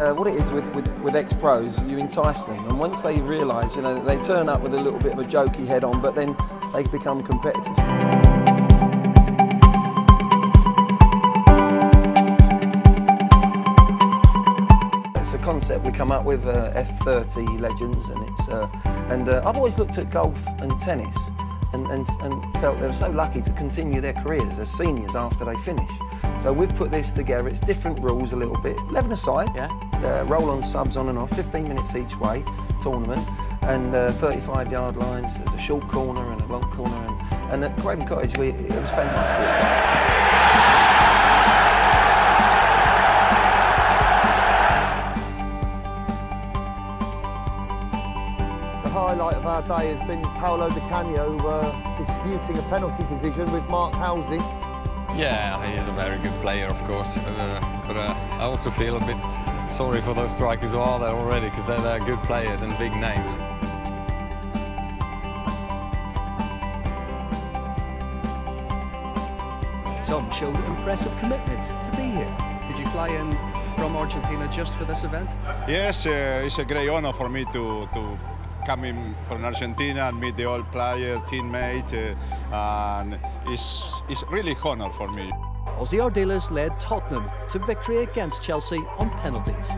Uh, what it is with, with, with ex-pros, you entice them, and once they realise, you know, they turn up with a little bit of a jokey head on, but then they become competitive. It's a concept we come up with, uh, F30 Legends, and it's uh, and uh, I've always looked at golf and tennis, and, and, and felt they were so lucky to continue their careers as seniors after they finish. So we've put this together. It's different rules a little bit, 11 aside. Yeah. Uh, roll on subs on and off, 15 minutes each way tournament, and uh, 35 yard lines. There's a short corner and a long corner, and, and at Craven Cottage, we, it was fantastic. Highlight of our day has been Paolo Di Canio uh, disputing a penalty decision with Mark Halsey. Yeah, he is a very good player, of course. Uh, but uh, I also feel a bit sorry for those strikers who are there already because they're, they're good players and big names. Some showed impressive commitment to be here. Did you fly in from Argentina just for this event? Yes, uh, it's a great honor for me to, to come in from Argentina and meet the old player, teammate, uh, and it's, it's really honor for me. Ossie Ardiles led Tottenham to victory against Chelsea on penalties.